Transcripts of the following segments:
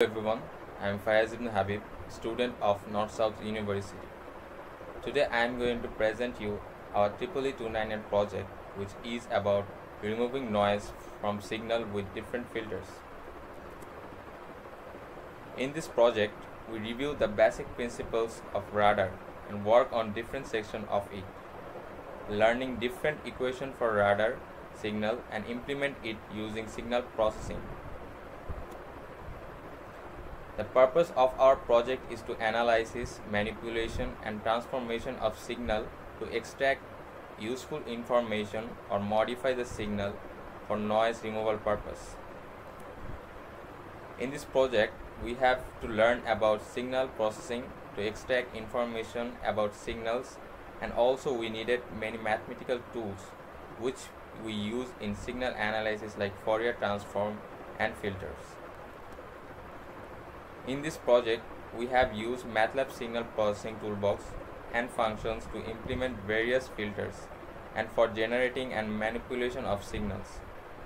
everyone, I am Faiaz Ibn Habib, student of North South University. Today I am going to present you our EEE 298 project which is about removing noise from signal with different filters. In this project, we review the basic principles of radar and work on different sections of it, learning different equation for radar signal and implement it using signal processing. The purpose of our project is to analysis, manipulation and transformation of signal to extract useful information or modify the signal for noise removal purpose. In this project, we have to learn about signal processing to extract information about signals and also we needed many mathematical tools which we use in signal analysis like Fourier transform and filters. In this project, we have used MATLAB signal processing toolbox and functions to implement various filters and for generating and manipulation of signals.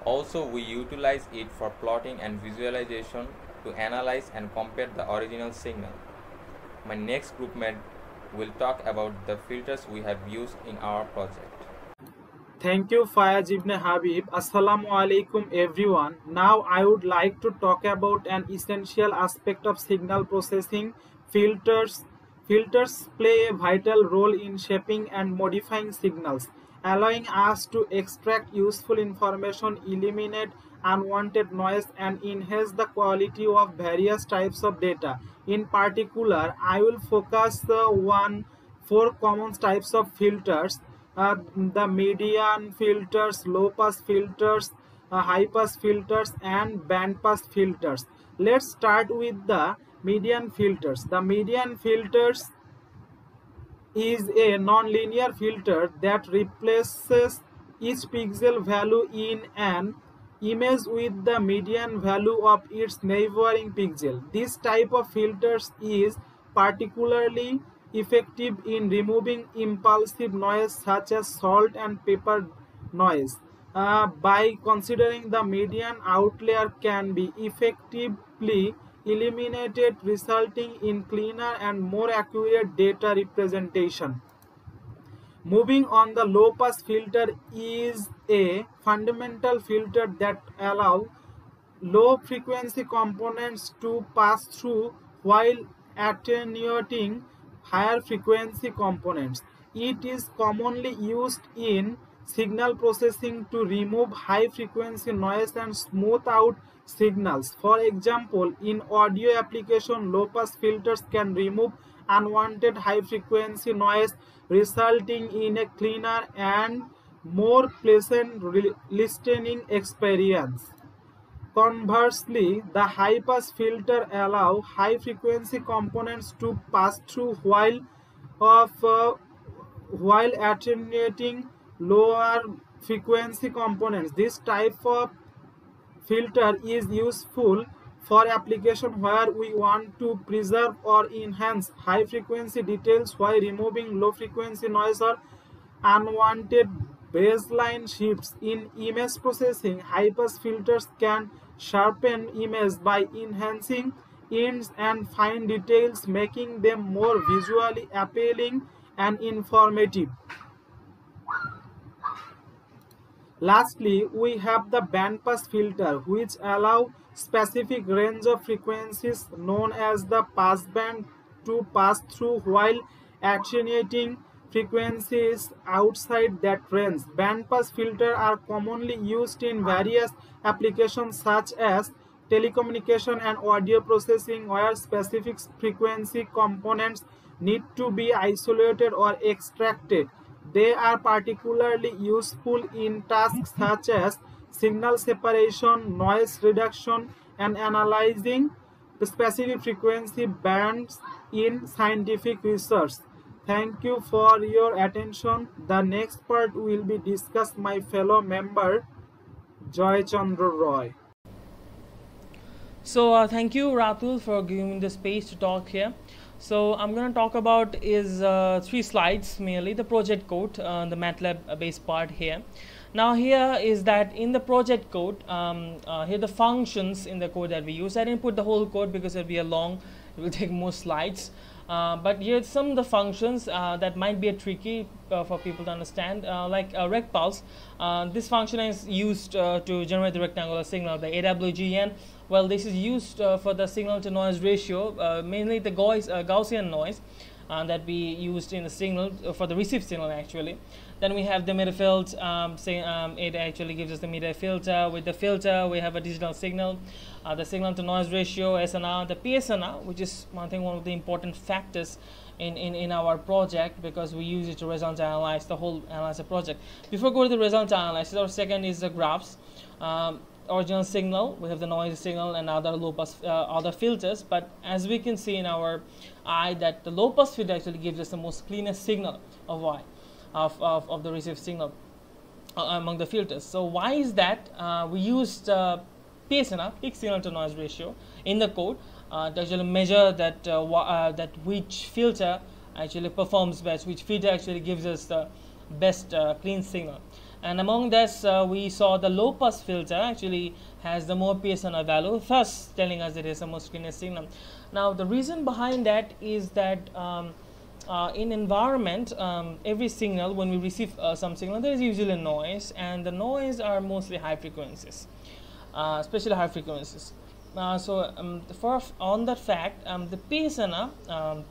Also, we utilize it for plotting and visualization to analyze and compare the original signal. My next groupmate will talk about the filters we have used in our project. Thank you Fayaz Ibne Habib আসসালামু আলাইকুম everyone now I would like to talk about an essential aspect of signal processing filters filters play a vital role in shaping and modifying signals allowing us to extract useful information eliminate unwanted noise and enhance the quality of various types of data in particular I will focus on four common types of filters the median filters, low pass filters, uh, high pass filters and band pass filters. Let's start with the median filters. The median filters is a non-linear filter that replaces each pixel value in an image with the median value of its neighboring pixel. This type of filters is particularly effective in removing impulsive noise such as salt and pepper noise. Uh, by considering the median outlier can be effectively eliminated resulting in cleaner and more accurate data representation. Moving on the low pass filter is a fundamental filter that allow low frequency components to pass through while attenuating higher frequency components. It is commonly used in signal processing to remove high frequency noise and smooth out signals. For example, in audio application, low pass filters can remove unwanted high frequency noise resulting in a cleaner and more pleasant listening experience. Conversely, the high-pass filter allow high-frequency components to pass through while of uh, while attenuating lower frequency components. This type of filter is useful for application where we want to preserve or enhance high frequency details while removing low frequency noise or unwanted baseline shifts in image processing high pass filters can sharpen image by enhancing ends and fine details making them more visually appealing and informative lastly we have the bandpass filter which allow specific range of frequencies known as the passband to pass through while attenuating frequencies outside that range. Bandpass filters are commonly used in various applications such as telecommunication and audio processing where specific frequency components need to be isolated or extracted. They are particularly useful in tasks such as signal separation, noise reduction, and analyzing specific frequency bands in scientific research. Thank you for your attention. The next part will be discussed my fellow member Joy Chandra Roy. So uh, thank you Ratul for giving me the space to talk here. So I'm going to talk about is uh, three slides mainly the project code, uh, the MATLAB based part here. Now here is that in the project code, um, uh, here the functions in the code that we use. I didn't put the whole code because it'll be a long, it will take more slides. Uh, but here some of the functions uh, that might be a tricky uh, for people to understand, uh, like uh, rectpuls. Uh, this function is used to generate the rectangular signal, the AWGN. Well, this is used for the signal to noise ratio, mainly the Gaussian noise that we used in the signal for the received signal actually. Then we have the meter filter. Um, say, um, it actually gives us the meter filter. With the filter, we have a digital signal, uh, the signal to noise ratio, SNR, the PSNR, which is one thing, one of the important factors in, in, in our project because we use it to result analyze the whole analyzer project. Before go to the result analysis, our second is the graphs. Um, original signal we have the noise signal and other low pass uh, other filters but as we can see in our eye that the low pass filter actually gives us the most cleanest signal of y of, of, of the received signal uh, among the filters. So why is that? Uh, we used uh, PSNR, peak signal to noise ratio, in the code uh, to actually measure that uh, uh, that which filter actually performs best, which filter actually gives us the best clean signal. And among this, we saw the low pass filter actually has the more PSNR value, thus telling us it is the most cleanest signal. Now, the reason behind that is that um, uh, in environment, um, every signal, when we receive uh, some signal, there is usually noise, and the noise are mostly high frequencies, uh, especially high frequencies. Uh, so um, for on that fact, um, the PSNR, um,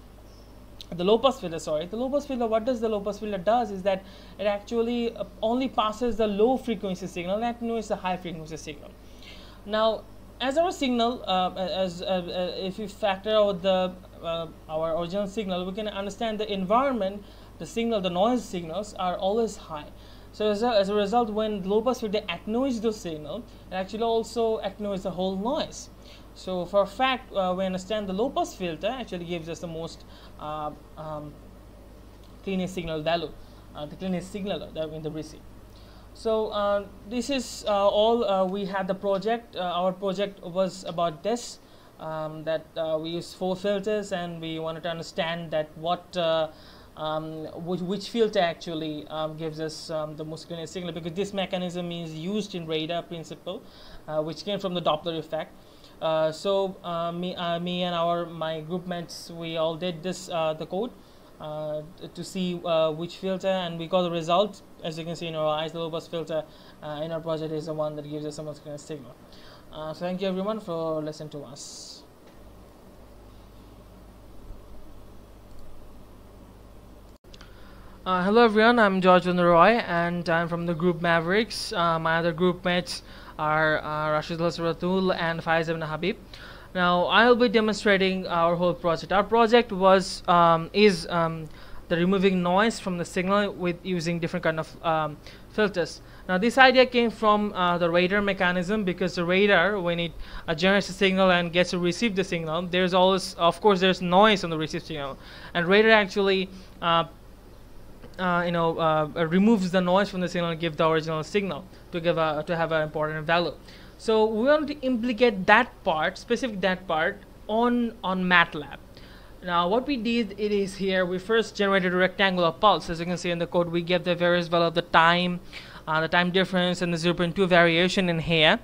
the low pass filter, sorry, the low pass filter, what does the low pass filter does is that it actually uh, only passes the low frequency signal and ignores the high frequency signal. Now, as our signal, uh, as if you factor out the uh, our original signal, we can understand the environment, the signal, the noise signals are always high. So as a, as a result, when low pass filter acknowledge the signal, it actually also acknowledges the whole noise. So for a fact, uh, we understand the low pass filter actually gives us the most uh, um, cleanest signal value, uh, the cleanest signal in the receive. So uh, this is uh, all uh, we had the project. our project was about this um, that uh, we use four filters and we wanted to understand that what uh, um, which, which, filter actually um, gives us um, the most clear signal because this mechanism is used in radar principle uh, which came from the Doppler effect. Uh, so uh, me, uh, me and our my group mates we all did this the code to see which filter and we got the result as you can see in our eyes the low pass filter in our project is the one that gives us most clear signal. so thank you everyone for listening to us. Uh, hello everyone, I'm George Roy and I'm from the group Mavericks. Uh, my other group mates are uh, Rashid Ratul and Faiaz ibn Habib. Now I'll be demonstrating our whole project. Our project was um, is um, the removing noise from the signal with using different kind of um, filters. Now this idea came from uh, the radar mechanism because the radar when it uh, generates a signal and gets to receive the signal there's always of course there's noise on the received signal and radar actually uh, uh, you know uh, removes the noise from the signal and give the original signal to give a to have an important value. So we want to implicate that part, specific that part on on MATLAB. Now what we did it is here we first generated a rectangular pulse. As you can see in the code we gave the various value of the time, uh, the time difference and the 0.2 variation in here.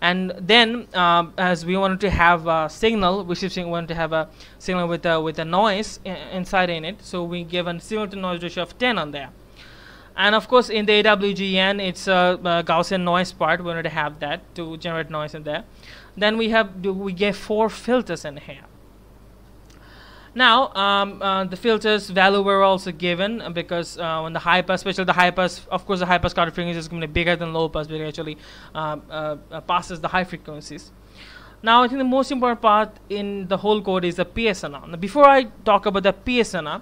And then uh, as we wanted to have a signal we wanted to have a signal with a with a noise inside in it so we give a signal to noise ratio of 10 on there and of course in the AWGN it's a, Gaussian noise part We're going to have that to generate noise in there then we have we gave four filters in here now, um, uh, the filters value were also given uh, because uh, when the high pass, especially the high pass, of course, the high pass cutoff frequency is going to be bigger than low pass, because it actually um, uh, uh, passes the high frequencies. Now, I think the most important part in the whole code is the PSNR. Now, before I talk about the PSNR,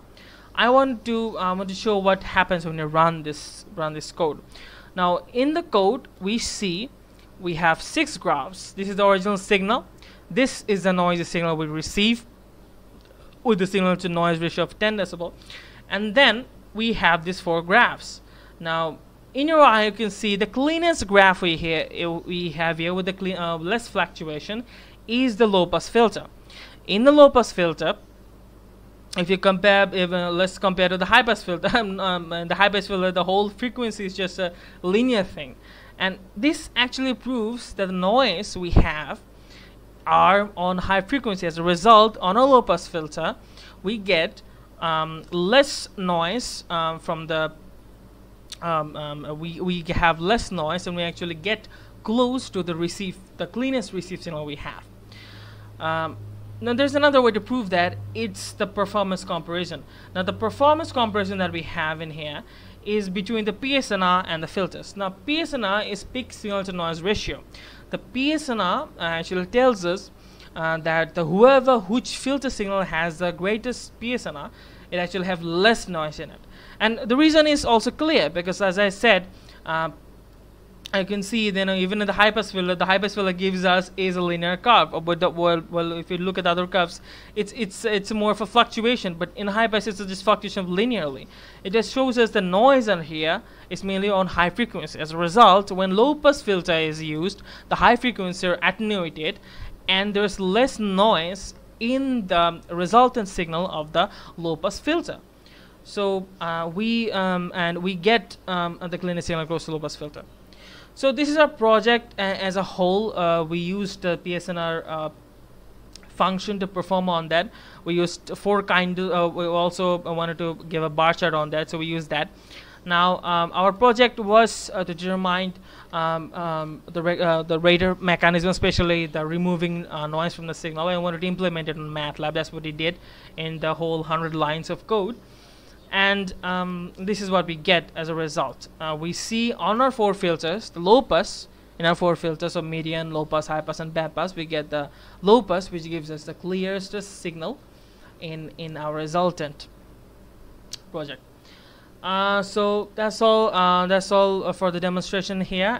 I want to I want to show what happens when you run this run this code. Now, in the code, we see we have six graphs. This is the original signal. This is the noisy signal we receive with the signal to noise ratio of 10 decibel and then we have these four graphs now in your eye you can see the cleanest graph we here we have here with the clean, uh, less fluctuation is the low pass filter in the low pass filter if you compare, even, uh, let's compare to the high pass filter. um, the high pass filter, the whole frequency is just a linear thing, and this actually proves that the noise we have are on high frequency. As a result, on a low pass filter, we get um, less noise um, from the um, um, we, we have less noise and we actually get close to the receive the cleanest receive signal we have um, now there's another way to prove that. It's the performance comparison. Now the performance comparison that we have in here is between the PSNR and the filters. Now PSNR is peak signal to noise ratio. The PSNR uh, actually tells us uh, that the whoever which filter signal has the greatest PSNR it actually have less noise in it. And the reason is also clear because as I said uh, I can see know even in the high pass filter the high pass filter gives us is a linear curve. But the, well, well if you look at other curves it's it's it's more of a fluctuation. But in high pass it's just fluctuation linearly. It just shows us the noise on here is mainly on high frequency. As a result when low pass filter is used the high frequency are attenuated and there's less noise in the resultant signal of the low pass filter. So uh, we um, and we get um, the cleanest signal across the low pass filter so this is our project as a whole. Uh, we used the PSNR uh, function to perform on that. We used four kind. Of, uh, we also wanted to give a bar chart on that, so we used that. Now um, our project was uh, to determine um, um, the uh, the radar mechanism, especially the removing uh, noise from the signal. I wanted to implement it in MATLAB. That's what we did in the whole hundred lines of code and um, this is what we get as a result. Uh, we see on our four filters, the low pass in our four filters of median, low pass, high pass, and band pass, we get the low pass, which gives us the clearest signal in in our resultant project. Uh, so that's all. Uh, that's all for the demonstration here.